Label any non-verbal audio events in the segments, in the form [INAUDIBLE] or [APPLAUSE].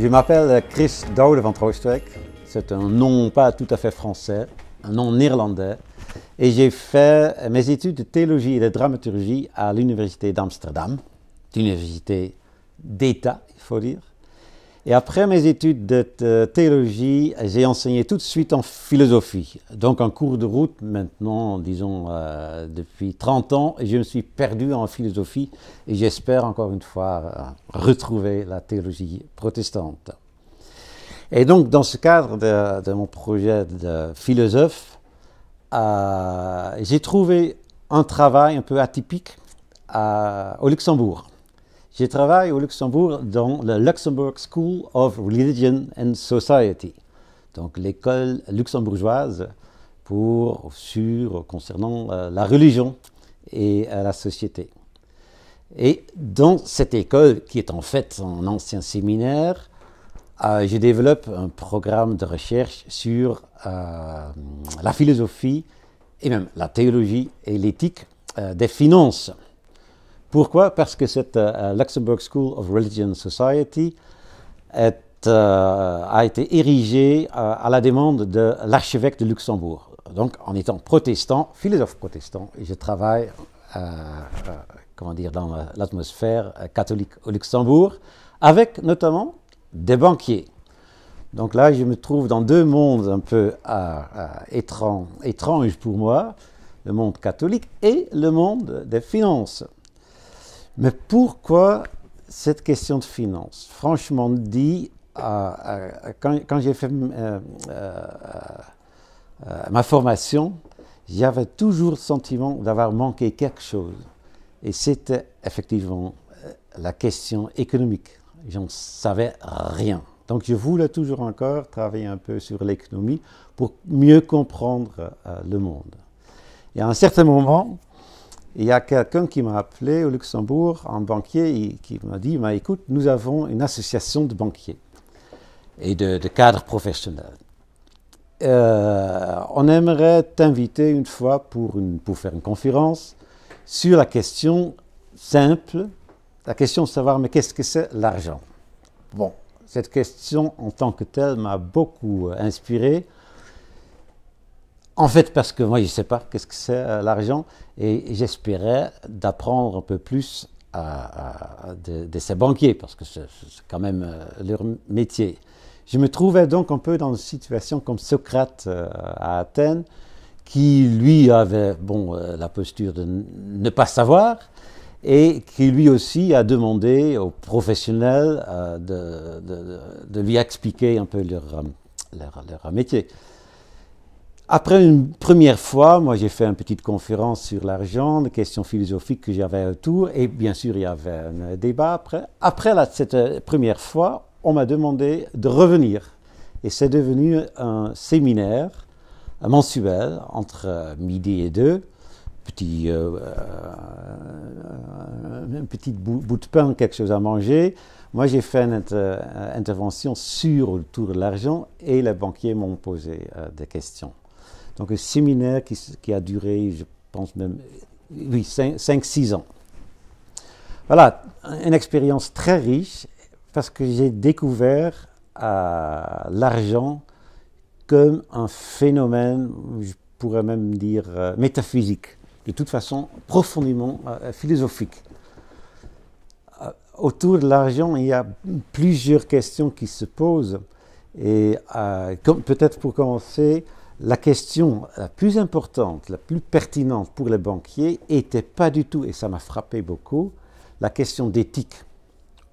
Je m'appelle Chris Doude van Troostwijk. C'est un nom pas tout à fait français, un nom néerlandais. Et j'ai fait mes études de théologie et de dramaturgie à l'Université d'Amsterdam, l'université d'État, il faut dire. Et après mes études de théologie, j'ai enseigné tout de suite en philosophie. Donc en cours de route maintenant, disons, euh, depuis 30 ans, je me suis perdu en philosophie et j'espère encore une fois euh, retrouver la théologie protestante. Et donc dans ce cadre de, mon projet de philosophe, euh, j'ai trouvé un travail un peu atypique au Luxembourg. Je travaille au Luxembourg dans le Luxembourg School of Religion and Society, donc l'école luxembourgeoise sur, concernant euh, la religion et euh, la société. Et dans cette école, qui est en fait un ancien séminaire, euh, je développe un programme de recherche sur la philosophie et même la théologie et l'éthique des finances. Pourquoi? Parce que cette euh, Luxembourg School of Religion Society euh, a été érigée euh, à la demande de l'archevêque de Luxembourg. Donc, en étant protestant, philosophe protestant, je travaille comment dire, dans l'atmosphère catholique au Luxembourg, avec notamment des banquiers. Donc là, je me trouve dans deux mondes un peu étranges pour moi, le monde catholique et le monde des finances. Mais pourquoi cette question de finance? Franchement dit, euh, euh, quand, j'ai fait euh, ma formation, j'avais toujours le sentiment d'avoir manqué quelque chose. Et c'était effectivement la question économique. J'en savais rien. Donc je voulais toujours encore travailler un peu sur l'économie pour mieux comprendre le monde. Et à un certain moment, il y a quelqu'un qui m'a appelé au Luxembourg, un banquier, qui m'a dit écoute, nous avons une association de banquiers et de, cadres professionnels. Euh, on aimerait t'inviter une fois pour, pour faire une conférence sur la question simple, la question de savoir mais qu'est-ce que c'est l'argent? Bon, cette question en tant que telle m'a beaucoup inspiré en fait, parce que moi, je ne sais pas qu'est-ce que c'est euh, l'argent, et j'espérais d'apprendre un peu plus de, ces banquiers, parce que c'est quand même euh, leur métier. Je me trouvais donc un peu dans une situation comme Socrate euh, à Athènes, qui lui avait bon, la posture de ne pas savoir, et qui lui aussi a demandé aux professionnels de, lui expliquer un peu leur, leur métier. Après une première fois, moi j'ai fait une petite conférence sur l'argent, des questions philosophiques que j'avais autour, et bien sûr il y avait un débat après. Après cette euh, première fois, on m'a demandé de revenir, et c'est devenu un séminaire mensuel entre euh, midi et deux, petit, euh, un petit bout, de pain, quelque chose à manger. Moi, j'ai fait une intervention sur autour de l'argent et les banquiers m'ont posé des questions. Donc un séminaire qui, a duré, je pense même, oui, 5-6 ans. Voilà, une expérience très riche parce que j'ai découvert euh, l'argent comme un phénomène, je pourrais même dire euh, métaphysique, de toute façon profondément euh, philosophique. autour de l'argent, il y a plusieurs questions qui se posent. Et peut-être pour commencer, la question la plus importante, la plus pertinente pour les banquiers n'était pas du tout, et ça m'a frappé beaucoup, la question d'éthique.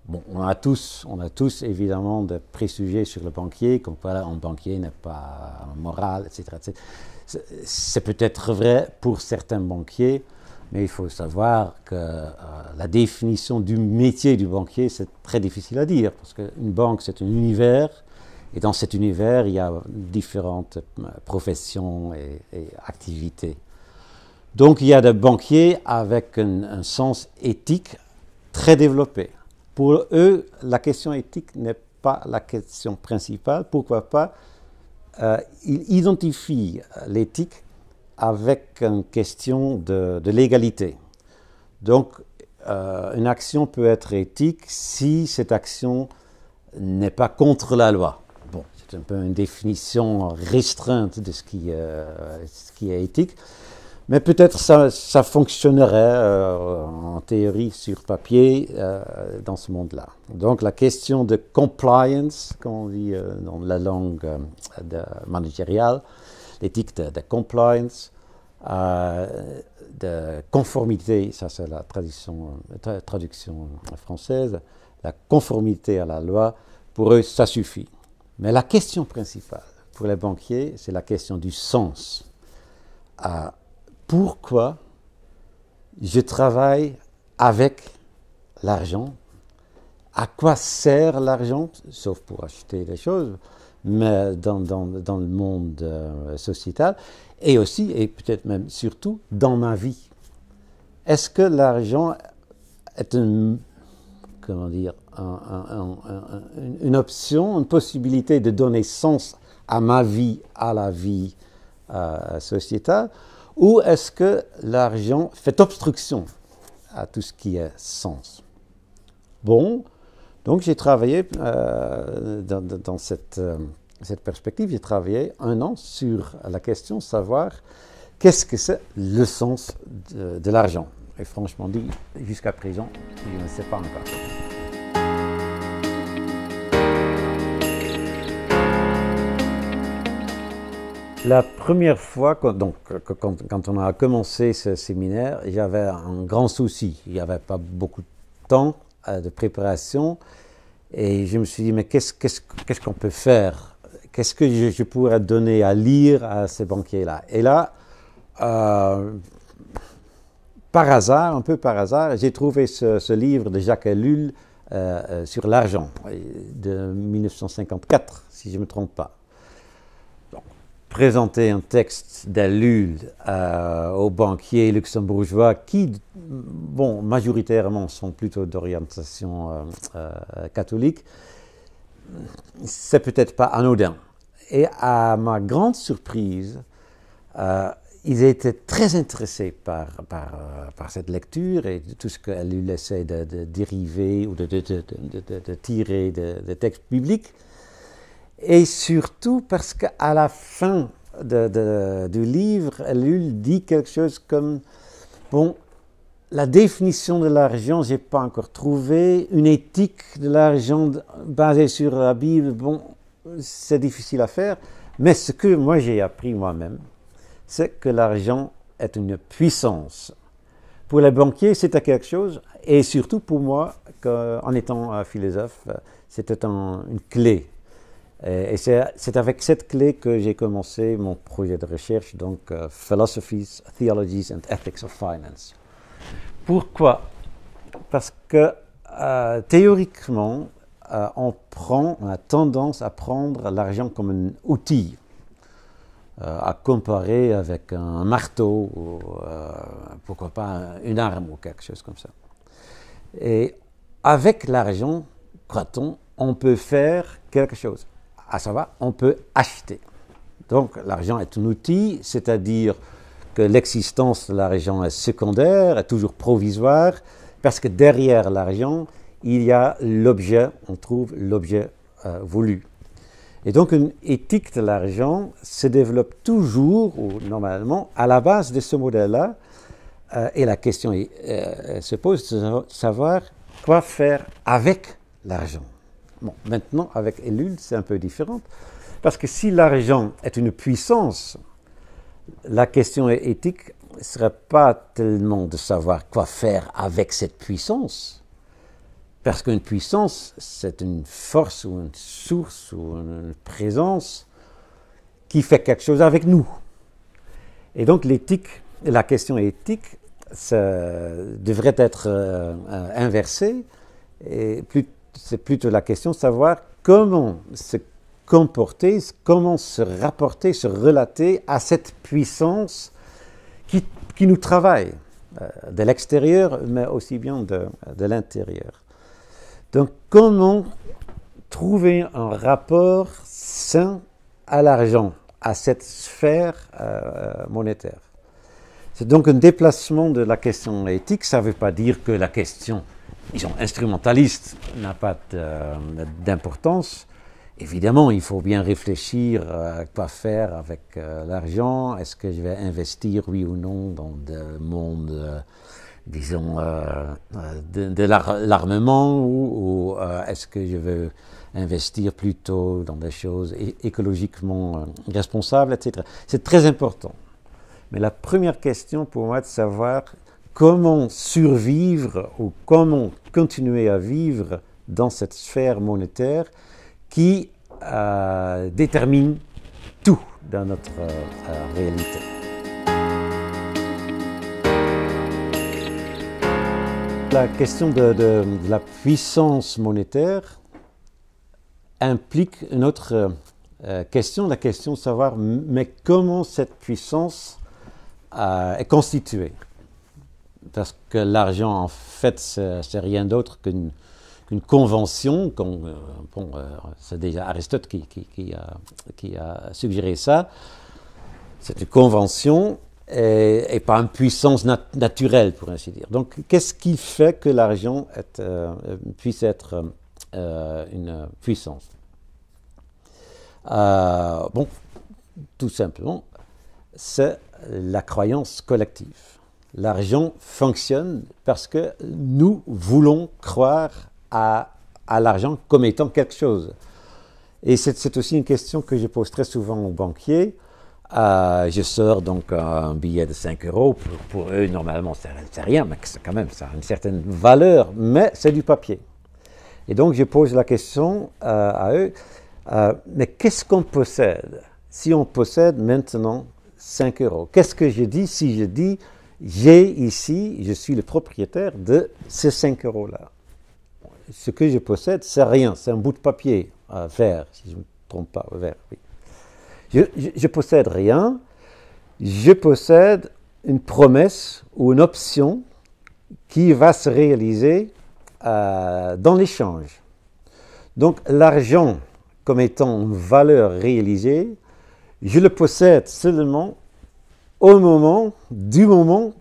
Bon, on a tous, on a tous évidemment des préjugés sur le banquier, comme quoi un banquier n'est pas moral, etc. C'est peut-être vrai pour certains banquiers, mais il faut savoir que euh, la définition du métier du banquier, c'est très difficile à dire, parce qu'une banque, c'est un univers et dans cet univers, il y a différentes euh, professions et, activités. Donc il y a des banquiers avec un, sens éthique très développé. Pour eux, la question éthique n'est pas la question principale. Pourquoi pas? Euh, Ils identifient l'éthique avec une question de, légalité. Donc, euh, une action peut être éthique si cette action n'est pas contre la loi. C'est un peu une définition restreinte de ce qui, qui est éthique. Mais peut-être ça, fonctionnerait euh, en théorie sur papier euh, dans ce monde-là. Donc la question de compliance, comme on dit euh, dans la langue managériale, l'éthique de, compliance, de conformité, ça c'est la traduction française, la conformité à la loi, pour eux ça suffit. Mais la question principale pour les banquiers, c'est la question du sens. Pourquoi je travaille avec l'argent, à quoi sert l'argent, sauf pour acheter des choses, mais dans, le monde euh, sociétal, et aussi, et peut-être même surtout, dans ma vie. Est-ce que l'argent est une, comment dire, une option, une possibilité de donner sens à ma vie, à la vie euh, sociétale, ou est-ce que l'argent fait obstruction à tout ce qui est sens? Bon, donc j'ai travaillé euh, dans, cette, euh, cette, perspective, j'ai travaillé un an sur la question de savoir qu'est-ce que c'est le sens de l'argent. Et franchement dit, jusqu'à présent, je ne sais pas encore. La première fois, quand, donc, quand, on a commencé ce séminaire, j'avais un grand souci. Il n'y avait pas beaucoup de temps euh, de préparation. Et je me suis dit, mais qu'est-ce qu'on peut faire? Qu'est-ce que je, pourrais donner à lire à ces banquiers-là? Et là, euh, par hasard, un peu par hasard, j'ai trouvé ce, livre de Jacques Ellul euh, sur l'argent, de 1954, si je ne me trompe pas présenter un texte d'Allul euh, aux banquiers luxembourgeois qui, bon, majoritairement sont plutôt d'orientation euh, euh, catholique, c'est peut-être pas anodin. Et à ma grande surprise, ils étaient très intéressés par, par, par, cette lecture et tout ce qu'Allul essaie de, de, dériver ou de, de tirer des textes bibliques et surtout parce qu'à la fin du livre, elle dit quelque chose comme, bon, la définition de l'argent, je n'ai pas encore trouvé, une éthique de l'argent basée sur la Bible, bon, c'est difficile à faire, mais ce que moi j'ai appris moi-même, c'est que l'argent est une puissance. Pour les banquiers, c'était quelque chose, et surtout pour moi, en étant philosophe, c'était une clé et c'est avec cette clé que j'ai commencé mon projet de recherche, donc euh, Philosophies, Theologies and Ethics of Finance. Pourquoi? Parce que euh, théoriquement, euh, on prend, on a tendance à prendre l'argent comme un outil, à comparer avec un marteau ou pourquoi pas une arme ou quelque chose comme ça. Et avec l'argent, croit-on, on peut faire quelque chose à savoir, on peut acheter. Donc l'argent est un outil, c'est-à-dire que l'existence de l'argent est secondaire, est toujours provisoire, parce que derrière l'argent, il y a l'objet, on trouve l'objet euh, voulu. Et donc une éthique de l'argent se développe toujours, ou normalement, à la base de ce modèle-là, euh, et la question euh, se pose de savoir quoi faire avec l'argent. Maintenant, avec Ellul, c'est un peu différent. Parce que si l'argent est une puissance, la question éthique ne serait pas tellement de savoir quoi faire avec cette puissance. Parce qu'une puissance, c'est une force ou une source ou une présence qui fait quelque chose avec nous. Et donc l'éthique, la question éthique, ça devrait être euh, inversée et plus, c'est plutôt la question de savoir comment se comporter, comment se rapporter, se relater à cette puissance qui, qui nous travaille, euh, de l'extérieur, mais aussi bien de, de l'intérieur. Donc, comment trouver un rapport sain à l'argent, à cette sphère euh, monétaire? C'est donc un déplacement de la question éthique. Ça ne veut pas dire que la question disons, instrumentaliste n'a pas d'importance. Évidemment, il faut bien réfléchir à quoi faire avec l'argent. Est-ce que je vais investir, oui ou non, dans le monde disons, euh, de, l'armement ou, euh, est-ce que je veux investir plutôt dans des choses écologiquement euh, responsables, etc. C'est très important. Mais la première question pour moi est de savoir comment survivre ou comment continuer à vivre dans cette sphère monétaire qui détermine tout dans notre réalité. La question de, la puissance monétaire implique une autre euh, question, la question de savoir mais comment cette puissance euh, est constituée. Parce que l'argent, en fait, c'est rien d'autre qu'une convention. Euh, c'est déjà Aristote qui, a, suggéré ça. C'est une convention et, pas une puissance naturelle, pour ainsi dire. Donc, qu'est-ce qui fait que l'argent euh, puisse être euh, une puissance? Euh, Bon, tout simplement, c'est la croyance collective. L'argent fonctionne parce que nous voulons croire à, l'argent comme étant quelque chose. Et c'est aussi une question que je pose très souvent aux banquiers. Euh, je sors donc un billet de 5 euros. Pour, eux, normalement, c'est rien, mais quand même, ça a une certaine valeur, mais c'est du papier. Et donc, je pose la question euh, à eux, euh, mais qu'est-ce qu'on possède? Si on possède maintenant 5 euros Qu'est-ce que je dis si je dis, j'ai ici, je suis le propriétaire de ces 5 euros-là Ce que je possède, c'est rien, c'est un bout de papier, vert, si je ne me trompe pas, vert, oui. Je, je, possède rien, je possède une promesse ou une option qui va se réaliser euh, dans l'échange. Donc l'argent comme étant une valeur réalisée, je le possède seulement au moment, du moment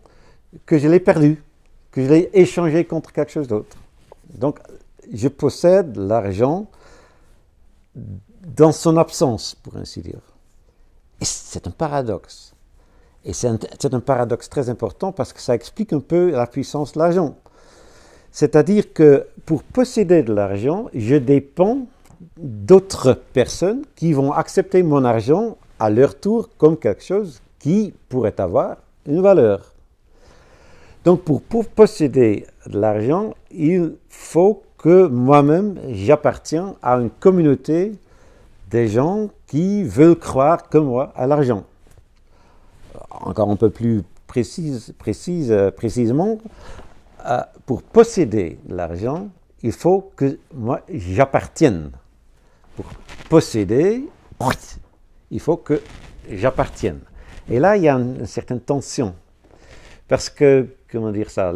que je l'ai perdu, que je l'ai échangé contre quelque chose d'autre. Donc je possède l'argent dans son absence, pour ainsi dire c'est un paradoxe. Et c'est un, paradoxe très important parce que ça explique un peu la puissance de l'argent. C'est-à-dire que pour posséder de l'argent, je dépends d'autres personnes qui vont accepter mon argent à leur tour comme quelque chose qui pourrait avoir une valeur. Donc pour, posséder de l'argent, il faut que moi-même j'appartiens à une communauté des gens qui veulent croire comme moi à l'argent. Encore un peu plus précise, euh, précisément, euh, pour posséder l'argent, il faut que moi j'appartienne. Pour posséder, il faut que j'appartienne. Et là, il y a une, certaine tension. Parce que, comment dire ça,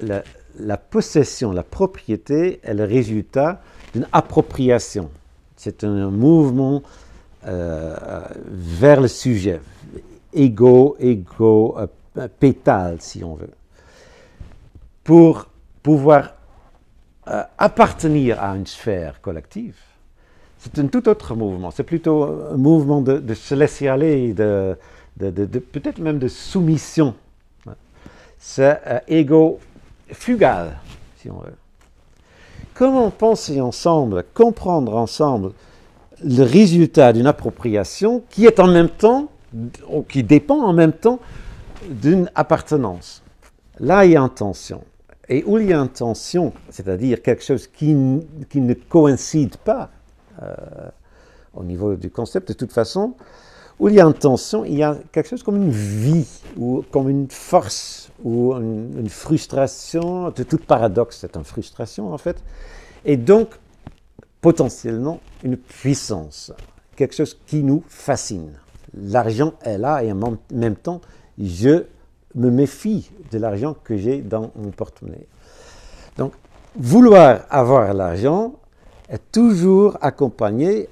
la, possession, la propriété est le résultat d'une appropriation. C'est un mouvement euh, vers le sujet, égo, égo, euh, pétale, si on veut. Pour pouvoir euh, appartenir à une sphère collective, c'est un tout autre mouvement. C'est plutôt un mouvement de, de se laisser aller, de, peut-être même de soumission. C'est égo fugal, si on veut. Comment penser ensemble, comprendre ensemble le résultat d'une appropriation qui est en même temps, ou qui dépend en même temps d'une appartenance? Là, il y a une tension. Et où il y a une tension, c'est-à-dire quelque chose qui, qui, ne coïncide pas euh, au niveau du concept, de toute façon, où il y a une tension, il y a quelque chose comme une vie, ou comme une force, ou une, une frustration, de tout paradoxe, c'est une frustration en fait. Et donc, potentiellement une puissance, quelque chose qui nous fascine. L'argent est là et en même temps, je me méfie de l'argent que j'ai dans mon porte-monnaie. Donc, vouloir avoir l'argent est toujours accompagné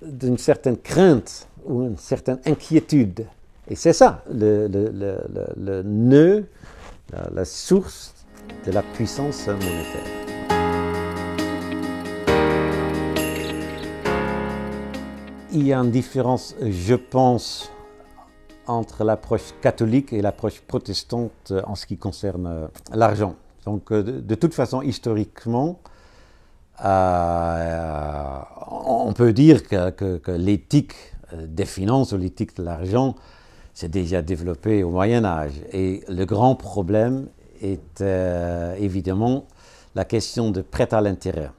d'une certaine crainte ou une certaine inquiétude. Et c'est ça le, nœud, la, source de la puissance monétaire. Il y a une différence, je pense, entre l'approche catholique et l'approche protestante en ce qui concerne euh, l'argent. Donc, euh, de, toute façon, historiquement, euh, on peut dire que l'éthique des finances l'éthique de l'argent s'est déjà développée au Moyen Âge. Et le grand problème est évidemment la question de prêt à l'intérêt.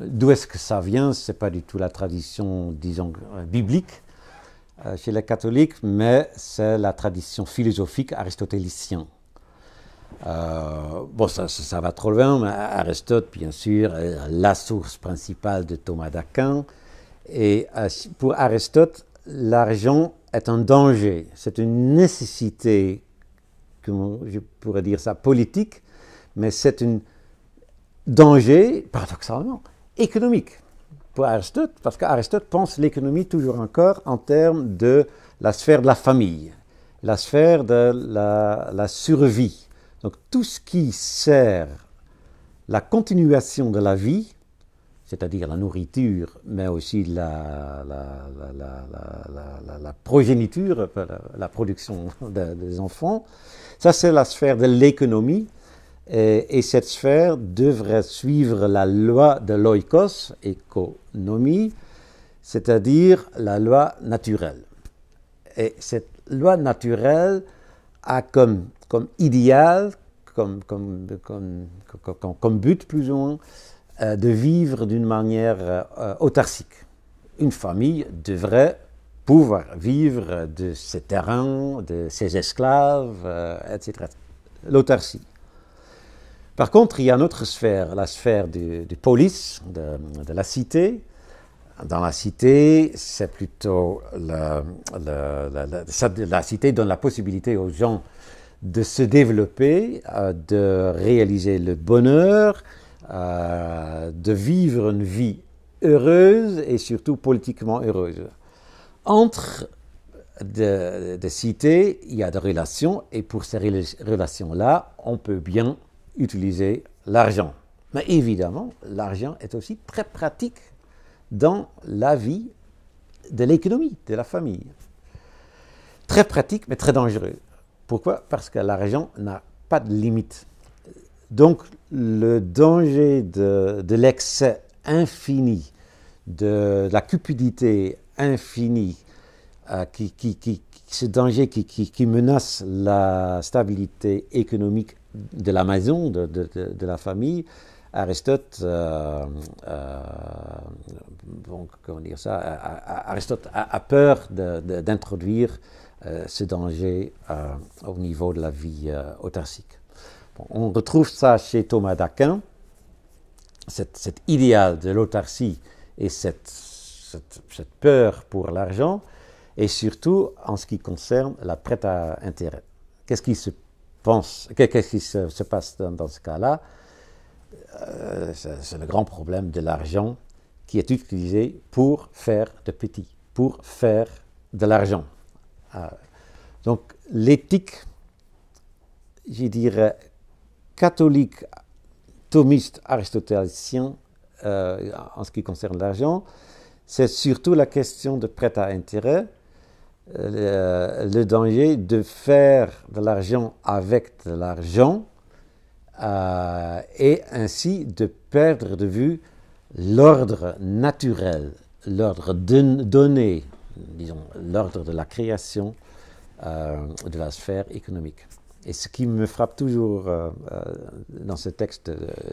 D'où est-ce que ça vient? Ce n'est pas du tout la tradition, disons, biblique euh, chez les catholiques, mais c'est la tradition philosophique aristotélicienne. Euh, bon, ça, ça, va trop loin, mais Aristote, bien sûr, est la source principale de Thomas d'Aquin. Et pour Aristote, l'argent est un danger, c'est une nécessité, je pourrais dire ça, politique, mais c'est un danger, paradoxalement, économique pour Aristote, parce qu'Aristote pense l'économie toujours encore en termes de la sphère de la famille, la sphère de la, survie. Donc tout ce qui sert la continuation de la vie, c'est-à-dire la nourriture, mais aussi la, la, progéniture, la, production des enfants, ça c'est la sphère de l'économie et, cette sphère devrait suivre la loi de l'oikos, économie, c'est-à-dire la loi naturelle. Et cette loi naturelle a comme, comme idéal, comme, comme, comme, but plus ou moins, euh, de vivre d'une manière euh, autarcique. Une famille devrait pouvoir vivre de ses terrains, de ses esclaves, euh, etc. L'autarcie. Par contre, il y a une autre sphère, la sphère du, police, de, la cité. Dans la cité, c'est plutôt la, la, cité donne la possibilité aux gens de se développer, euh, de réaliser le bonheur, euh, de vivre une vie heureuse et surtout politiquement heureuse. Entre des cités, il y a des relations et pour ces relations-là, on peut bien utiliser l'argent. Mais évidemment, l'argent est aussi très pratique dans la vie de l'économie, de la famille. Très pratique, mais très dangereux. Pourquoi? Parce que l'argent n'a pas de limite. Donc, le danger de, l'excès infini, de, la cupidité infinie, euh, ce danger qui menace la stabilité économique de la maison, de, la famille, Aristote, euh, euh, Aristote a, peur d'introduire ce danger au niveau de la vie autarcique. On retrouve ça chez Thomas d'Aquin, cet, idéal de l'autarcie et cette, peur pour l'argent, et surtout en ce qui concerne la prête à intérêt. Qu'est-ce qui se pense, qu'est-ce qui se, passe dans, ce cas-là? Euh, C'est le grand problème de l'argent qui est utilisé pour faire de petits, pour faire de l'argent. Euh, donc l'éthique, je dirais, catholique, thomiste, aristotélicien, euh, en ce qui concerne l'argent, c'est surtout la question de prêt à intérêt, euh, le, danger de faire de l'argent avec de l'argent euh, et ainsi de perdre de vue l'ordre naturel, l'ordre donné, disons, l'ordre de la création de la sphère économique. Et ce qui me frappe toujours dans ce texte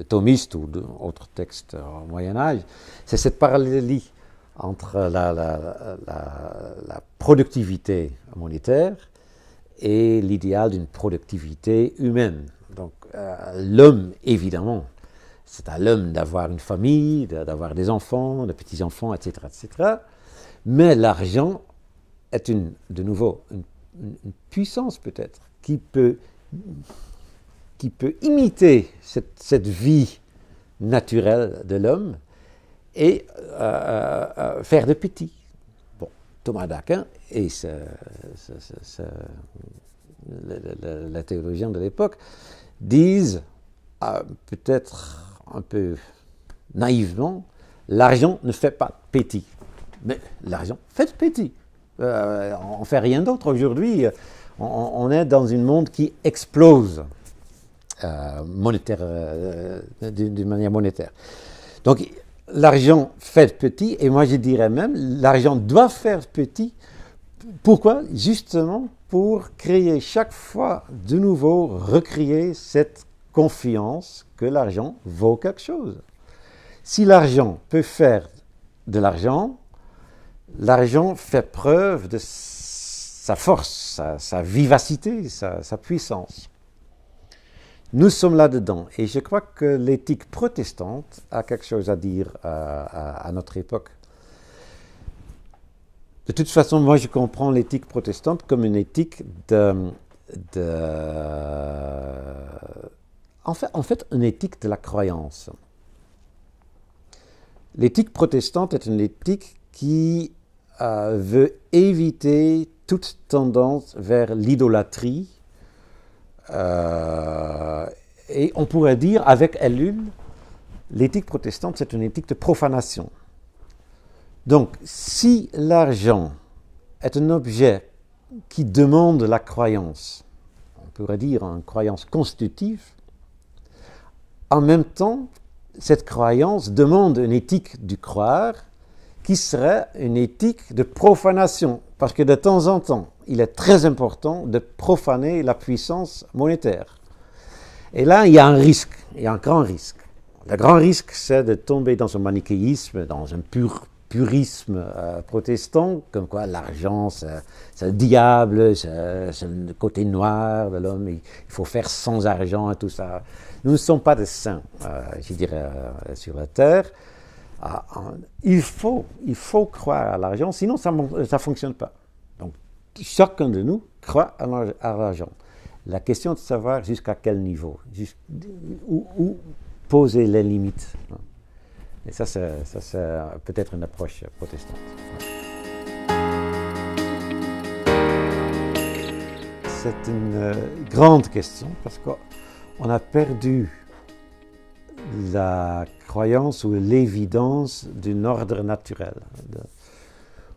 thomiste ou d'autres textes au Moyen Âge, c'est cette parallélie entre la, productivité monétaire et l'idéal d'une productivité humaine. Donc euh, l'homme, évidemment, c'est à l'homme d'avoir une famille, d'avoir des enfants, des petits-enfants, etc., etc. Mais l'argent est une, de nouveau une, puissance peut-être qui peut, qui peut imiter cette, cette vie naturelle de l'homme et euh, euh, euh, faire de petits. Bon, Thomas d'Aquin et la théologien de l'époque disent, peut-être un peu naïvement, l'argent ne fait pas petit. Mais l'argent fait petit. On ne fait rien d'autre. Aujourd'hui, on, est dans un monde qui explose euh, monétaire, euh, d'une manière monétaire. Donc, l'argent fait petit, et moi je dirais même, l'argent doit faire petit. Pourquoi? Justement pour créer chaque fois de nouveau, recréer cette confiance que l'argent vaut quelque chose. Si l'argent peut faire de l'argent, l'argent fait preuve de sa force, sa, vivacité, sa, puissance. Nous sommes là-dedans et je crois que l'éthique protestante a quelque chose à dire à, notre époque. De toute façon, moi je comprends l'éthique protestante comme une éthique de, en, fait, en fait, une éthique de la croyance. L'éthique protestante est une éthique qui euh, veut éviter toute tendance vers l'idolâtrie. Euh, et on pourrait dire, avec elle l'éthique protestante, c'est une éthique de profanation. Donc, si l'argent est un objet qui demande la croyance, on pourrait dire une croyance constitutive, en même temps, cette croyance demande une éthique du croire qui serait une éthique de profanation, parce que de temps en temps, il est très important de profaner la puissance monétaire. Et là, il y a un risque, il y a un grand risque. Le grand risque, c'est de tomber dans un manichéisme, dans un pur, purisme euh, protestant, comme quoi l'argent, c'est le diable, c'est le côté noir de l'homme, il faut faire sans argent et tout ça. Nous ne sommes pas des saints, euh, je dirais, euh, sur la terre. Il, faut, il faut croire à l'argent, sinon ça ne fonctionne pas. Donc, chacun de nous croit à l'argent. La question est de savoir jusqu'à quel niveau, où, poser les limites. Et ça, c'est peut-être une approche protestante. C'est une euh, grande question parce que on a perdu la croyance ou l'évidence d'un ordre naturel.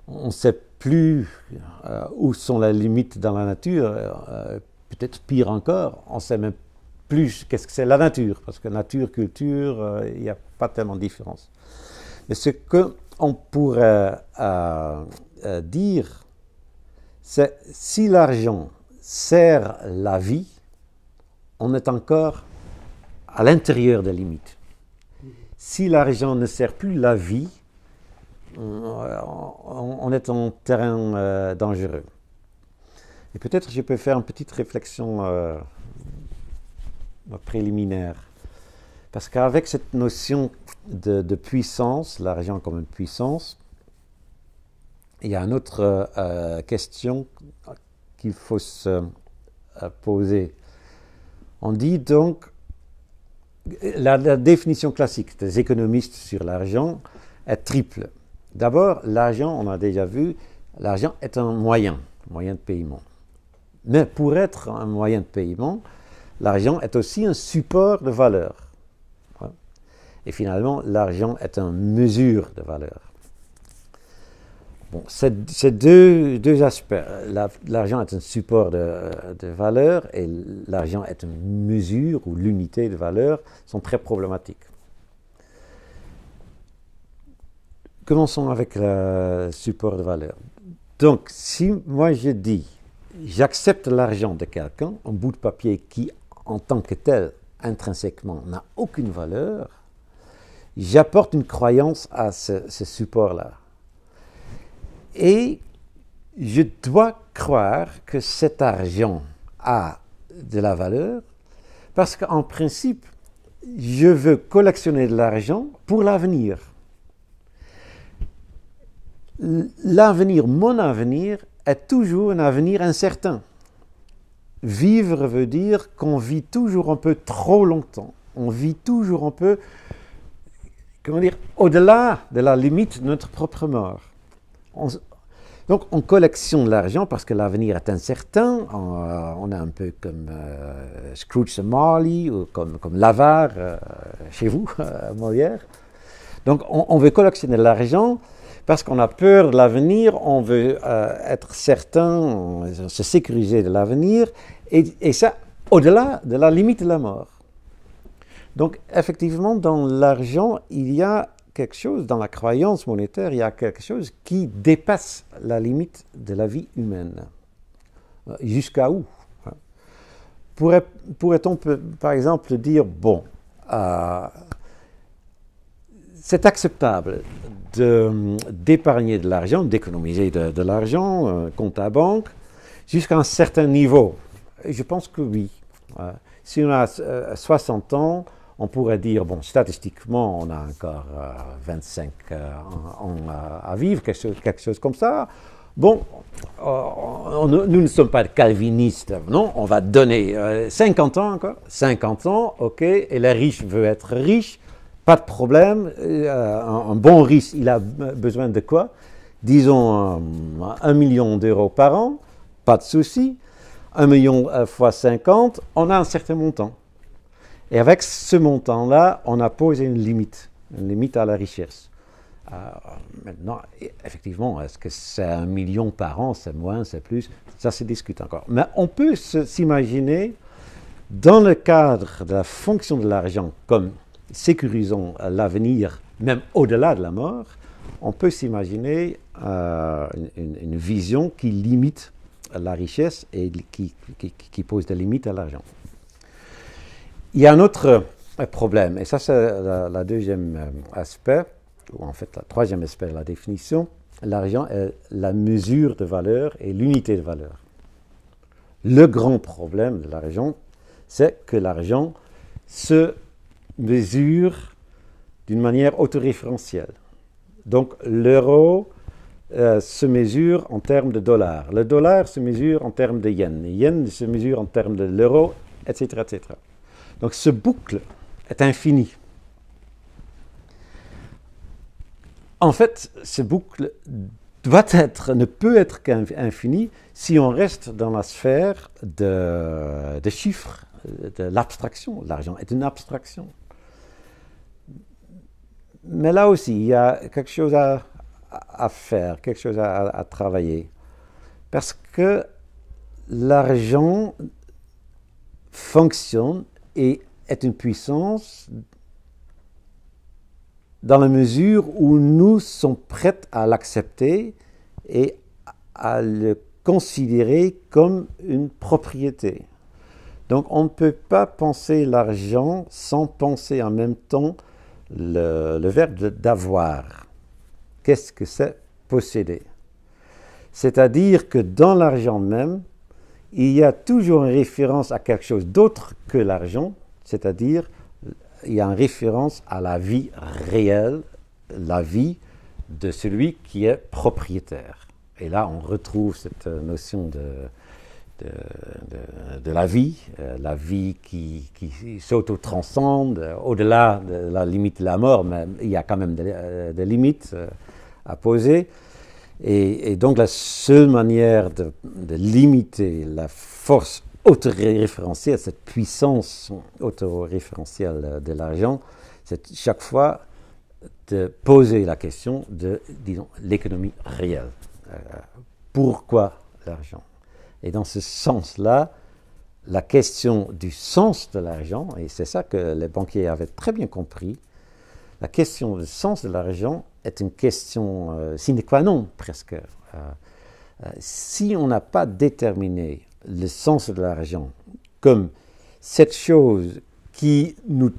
On ne sait plus euh, où sont les limites dans la nature, euh, peut-être pire encore, on ne sait même plus qu'est-ce que c'est la nature, parce que nature, culture, euh, il n'y a pas tellement de différence. Mais ce qu'on pourrait dire, c'est si l'argent sert la vie, on est encore à l'intérieur des limites. Si l'argent ne sert plus la vie, on, est en terrain euh, dangereux. Et peut-être je peux faire une petite réflexion euh, préliminaire. Parce qu'avec cette notion de, puissance, l'argent comme une puissance, il y a une autre euh, question qu'il faut se poser. On dit donc, la, définition classique des économistes sur l'argent est triple. D'abord, l'argent, on a déjà vu, l'argent est un moyen, moyen de paiement. Mais pour être un moyen de paiement, l'argent est aussi un support de valeur. Et finalement, l'argent est une mesure de valeur. Bon, ces deux, deux, aspects, l'argent est un support de, valeur et l'argent est une mesure ou l'unité de valeur, sont très problématiques. Commençons avec le support de valeur. Donc, si moi je dis, j'accepte l'argent de quelqu'un, un bout de papier qui, en tant que tel, intrinsèquement, n'a aucune valeur, j'apporte une croyance à ce support-là. Et je dois croire que cet argent a de la valeur parce qu'en principe, je veux collectionner de l'argent pour l'avenir. L'avenir, mon avenir, est toujours un avenir incertain. Vivre veut dire qu'on vit toujours un peu trop longtemps. On vit toujours un peu, comment dire, au-delà de la limite de notre propre mort donc on collectionne l'argent parce que l'avenir est incertain. On, est un peu comme euh, Scrooge Marley ou comme, comme l'avare euh, chez vous, [LAUGHS] Molière. Donc on, veut collectionner l'argent parce qu'on a peur de l'avenir, on veut euh, être certain, se sécuriser de l'avenir, et, ça au-delà de la limite de la mort. Donc effectivement, dans l'argent, il y a quelque chose, dans la croyance monétaire, il y a quelque chose qui dépasse la limite de la vie humaine. Euh, jusqu'à où hein? Pourrait-on par exemple dire, bon, euh, c'est acceptable d'épargner de, l'argent, d'économiser de, l'argent, euh, compte à banque, jusqu'à un certain niveau? Je pense que oui. si on a 60 euh, ans, on pourrait dire, bon, statistiquement, on a encore 25 euh, ans à vivre, quelque chose, comme ça. Bon, nous ne sommes pas calvinistes, non, on va donner 50 ans encore, 50 ans, ok, et les riches veulent être riches, pas de problème. Euh, un, bon riche, il a besoin de quoi? Disons un, million d'euros par an, pas de souci. Un million euh, fois 50, on a un certain montant. Et avec ce montant-là, on a posé une limite, une limite à la richesse. Euh, maintenant, effectivement, est-ce que c'est un million par an, c'est moins, c'est plus? Ça se discute encore. Mais on peut s'imaginer, dans le cadre de la fonction de l'argent comme sécurisons l'avenir, même au-delà de la mort, on peut s'imaginer euh, une, vision qui limite la richesse et qui, pose des limites à l'argent. Il y a un autre problème, et ça c'est le deuxième euh, aspect, ou en fait le troisième aspect de la définition. L'argent est la mesure de valeur et l'unité de valeur. Le grand problème de l'argent, c'est que l'argent se mesure d'une manière autoréférentielle. Donc l'euro euh, se mesure en termes de dollars, le dollar se mesure en termes de yen, le yen se mesure en termes de l'euro, etc., etc. Donc ce boucle est infini. En fait, ce boucle doit être, ne peut être qu'infini si on reste dans la sphère de, de chiffres, de l'abstraction. L'argent est une abstraction. Mais là aussi, il y a quelque chose à, faire, quelque chose à, travailler. Parce que l'argent fonctionne et est une puissance dans la mesure où nous sommes prêts à l'accepter et à le considérer comme une propriété. Donc on ne peut pas penser l'argent sans penser en même temps le, verbe d'avoir. Qu'est-ce que c'est posséder? C'est-à-dire que dans l'argent même, il y a toujours une référence à quelque chose d'autre que l'argent, c'est-à-dire il y a une référence à la vie réelle, la vie de celui qui est propriétaire. Et là, on retrouve cette notion de, la vie, euh, la vie qui, qui s'auto-transcende euh, au-delà de la limite de la mort, mais il y a quand même des, euh, limites à poser. Et, donc la seule manière de, limiter la force autoréférentielle, cette puissance autoréférentielle de l'argent, c'est chaque fois de poser la question de, disons, l'économie réelle. pourquoi l'argent? Et dans ce sens-là, la question du sens de l'argent, et c'est ça que les banquiers avaient très bien compris, la question du sens de l'argent est une question euh, sine qua non presque. Euh, euh, si on n'a pas déterminé le sens de l'argent comme cette chose qui nous,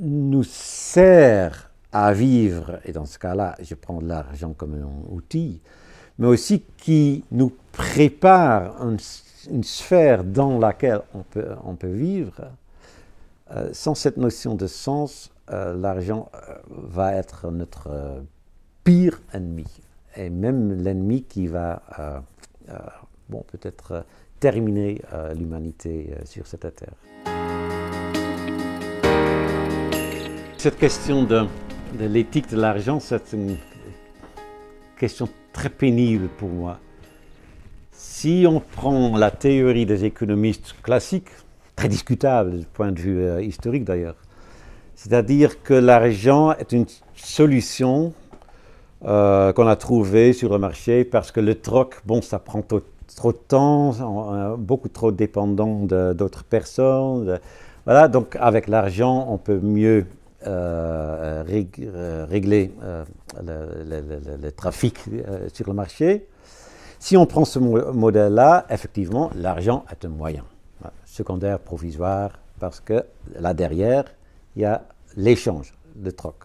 nous sert à vivre, et dans ce cas-là, je prends l'argent comme un outil, mais aussi qui nous prépare une sphère dans laquelle on peut, on peut vivre. Sans cette notion de sens, euh, l'argent euh, va être notre pire ennemi. Et même l'ennemi qui va, bon, peut-être terminer l'humanité sur cette terre. Cette question de, l'éthique de l'argent, c'est une question très pénible pour moi. Si on prend la théorie des économistes classiques, très discutable du point de vue euh, historique d'ailleurs, C'est-à-dire que l'argent est une solution euh, qu'on a trouvée sur le marché parce que le troc, bon, ça prend trop, de temps, beaucoup trop dépendant d'autres personnes. voilà, donc avec l'argent, on peut mieux euh, euh, régler le, trafic sur le marché. Si on prend ce modèle-là, effectivement, l'argent est un moyen secondaire provisoire parce que là derrière, il y a l'échange, le troc.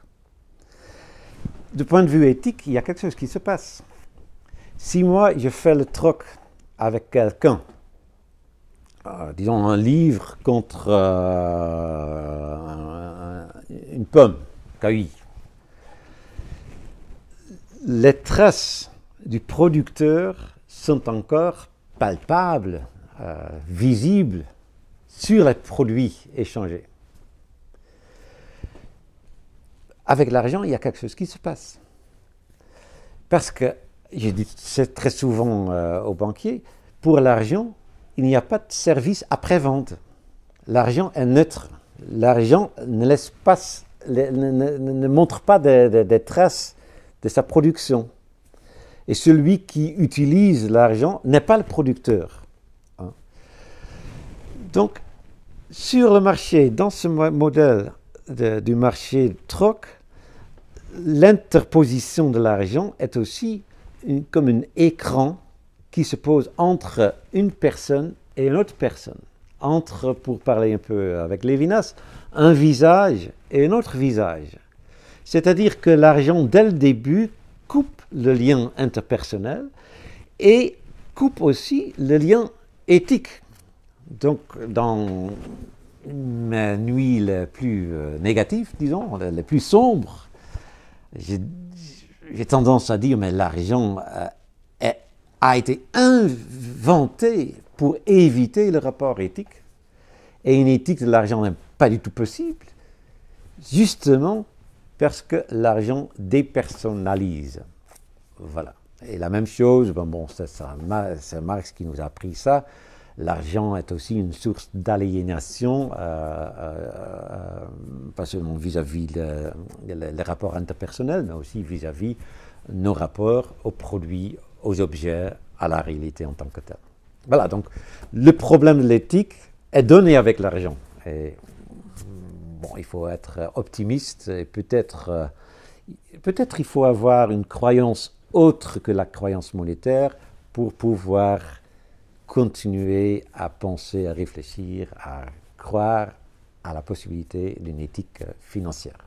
Du point de vue éthique, il y a quelque chose qui se passe. Si moi, je fais le troc avec quelqu'un, euh, disons un livre contre euh, une pomme cueillie, les traces du producteur sont encore palpables, euh, visibles sur les produits échangés. Avec l'argent, il y a quelque chose qui se passe. Parce que, je dis très souvent euh, aux banquiers, pour l'argent, il n'y a pas de service après-vente. L'argent est neutre. L'argent ne laisse pas, ne, montre pas des traces de sa production. Et celui qui utilise l'argent n'est pas le producteur. Hein. Donc, sur le marché, dans ce modèle du marché troc, l'interposition de l'argent est aussi comme un écran qui se pose entre une personne et une autre personne. Entre, pour parler un peu avec Lévinas, un visage et un autre visage. C'est-à-dire que l'argent, dès le début, coupe le lien interpersonnel et coupe aussi le lien éthique. Donc, dans mes nuits les plus euh, négatives, disons, les plus sombres, j'ai tendance à dire, mais l'argent euh, a été inventé pour éviter le rapport éthique. Et une éthique de l'argent n'est pas du tout possible, justement parce que l'argent dépersonnalise. Voilà. Et la même chose, bon, bon c'est Marx qui nous a appris ça, l'argent est aussi une source d'aliénation, euh, euh, euh, pas seulement vis-à-vis les rapports interpersonnels, mais aussi vis-à-vis nos rapports aux produits, aux objets, à la réalité en tant que tel. Voilà, donc le problème de l'éthique est donné avec l'argent. Bon, il faut être optimiste et peut-être peut-être il faut avoir une croyance autre que la croyance monétaire pour pouvoir continuer à penser, à réfléchir, à croire à la possibilité d'une éthique financière.